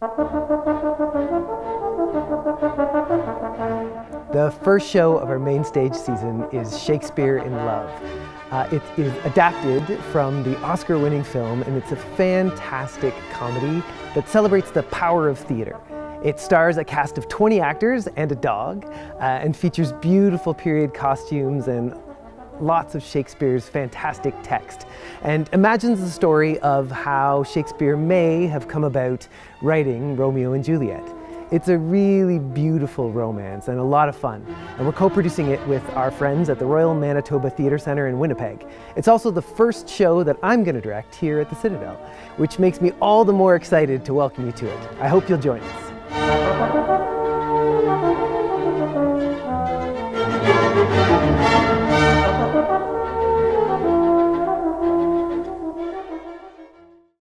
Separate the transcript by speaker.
Speaker 1: The first show of our main stage season is Shakespeare in Love. Uh, it is adapted from the Oscar winning film, and it's a fantastic comedy that celebrates the power of theater. It stars a cast of 20 actors and a dog, uh, and features beautiful period costumes and lots of Shakespeare's fantastic text, and imagines the story of how Shakespeare may have come about writing Romeo and Juliet. It's a really beautiful romance and a lot of fun. And we're co-producing it with our friends at the Royal Manitoba Theatre Centre in Winnipeg. It's also the first show that I'm going to direct here at the Citadel, which makes me all the more excited to welcome you to it. I hope you'll join us.